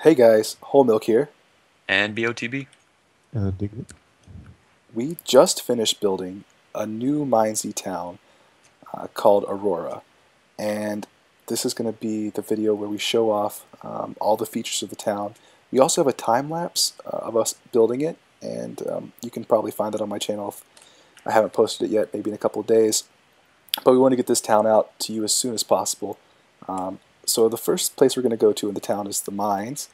Hey guys, Whole Milk here. And BOTB. Uh, dig. We just finished building a new MineZ town uh, called Aurora. And this is going to be the video where we show off um, all the features of the town. We also have a time lapse uh, of us building it, and um, you can probably find that on my channel if I haven't posted it yet, maybe in a couple of days. But we want to get this town out to you as soon as possible. Um, so the first place we're going to go to in the town is the mines.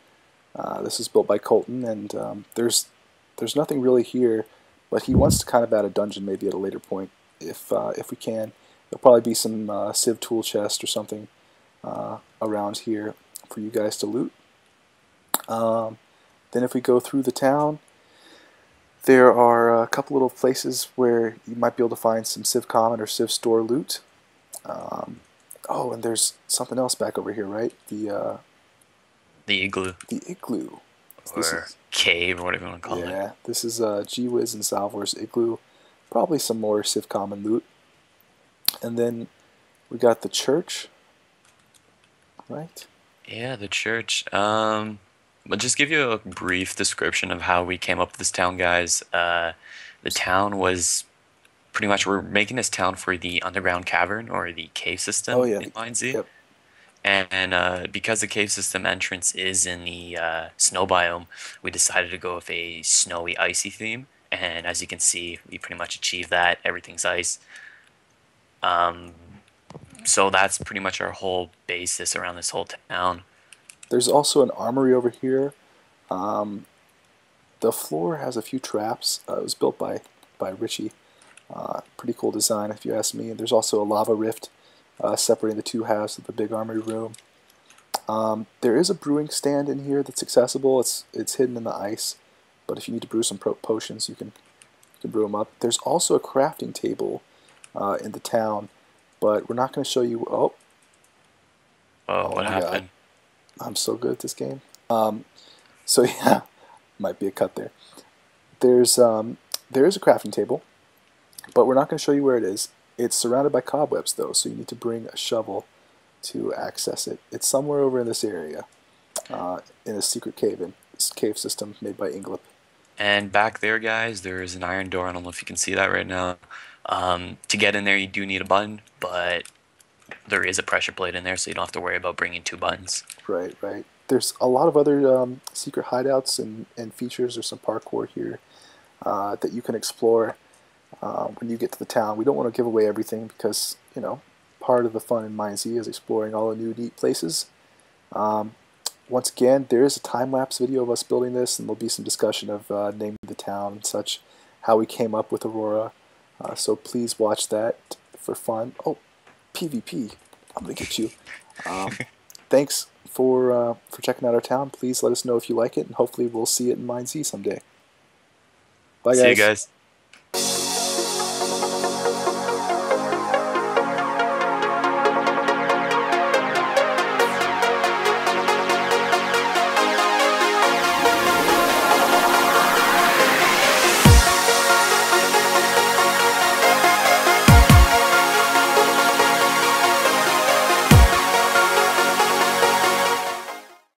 Uh, this is built by Colton, and um, there's there's nothing really here, but he wants to kind of add a dungeon maybe at a later point if uh, if we can. There'll probably be some uh, Civ tool chest or something uh, around here for you guys to loot. Um, then if we go through the town, there are a couple little places where you might be able to find some Civ Common or Civ Store loot. Um, oh, and there's something else back over here, right? The uh, The igloo. the igloo. Or is- cave, or whatever you want to call it. yeah, this is uh, G-Wiz and Xalvor's igloo. Probably some more Civ Common loot. And then we got the church, right? Yeah, the church. Um, I'll just give you a brief description of how we came up with this town, guys. Uh, the town was pretty much we're making this town for the underground cavern or the cave system Oh, yeah. in MineZ. Yep. And uh, because the cave system entrance is in the uh, snow biome, we decided to go with a snowy, icy theme. And as you can see, we pretty much achieved that. Everything's ice. Um, so that's pretty much our whole basis around this whole town. There's also an armory over here. Um, the floor has a few traps. Uh, it was built by by Richie. Uh, pretty cool design, if you ask me. And there's also a lava rift uh, separating the two halves of the big armory room. Um, there is a brewing stand in here that's accessible. It's it's hidden in the ice, but if you need to brew some pro- potions, you can you can brew them up. There's also a crafting table uh, in the town, but we're not going to show you. Oh, Oh, Oh what my God. happened? I'm so good at this game. Um, so yeah, might be a cut there. There's um, there is a crafting table, but we're not going to show you where it is. It's surrounded by cobwebs though, so you need to bring a shovel to access it. It's somewhere over in this area, uh, in a secret cave in cave system made by Inglip. And back there, guys, there is an iron door. I don't know if you can see that right now. Um, to get in there, you do need a button, but there is a pressure plate in there, so you don't have to worry about bringing two buttons. Right, right. There's a lot of other um, secret hideouts and, and features. There's some parkour here uh, that you can explore uh, when you get to the town. We don't want to give away everything because, you know, part of the fun in MineZ is exploring all the new neat places. Um, once again, there is a time-lapse video of us building this, and there'll be some discussion of uh, naming the town and such, how we came up with Aurora. Uh, so please watch that for fun. Oh, PvP. I'm going to get you. Um, thanks for uh, for checking out our town. Please let us know if you like it, and hopefully we'll see it in MineZ someday. Bye, guys. See you guys.